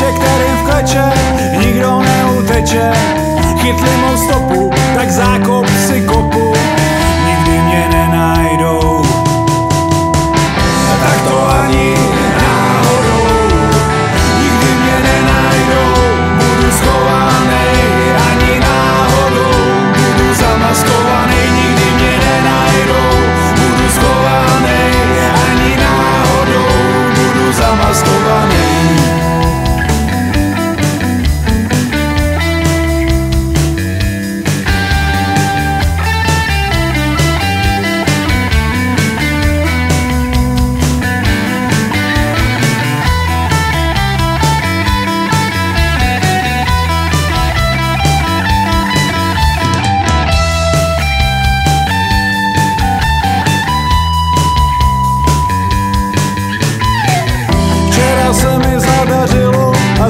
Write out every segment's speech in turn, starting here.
člověče, kterým v kleče nikdo neuteče. Chytli mou stopu, tak zákon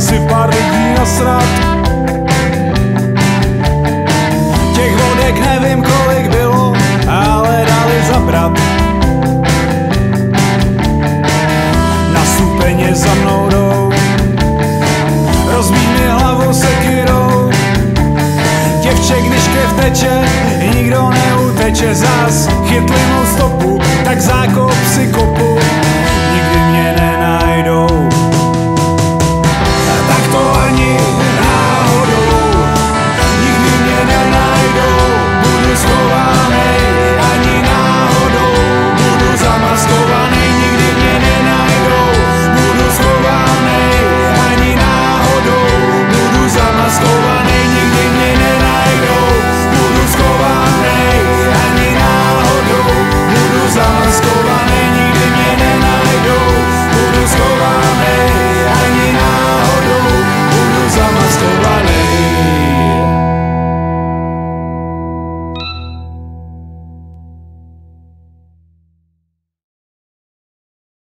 si pár lidí nasrat Těch vodek nevím kolik bylo, ale dali zabrat. Na stupeně za mnou jdou. Rozbíjí mi hlavu sekyrou Děvče, když krev teče, nikdo neuteče. Zas Chytli mou stopu, tak zák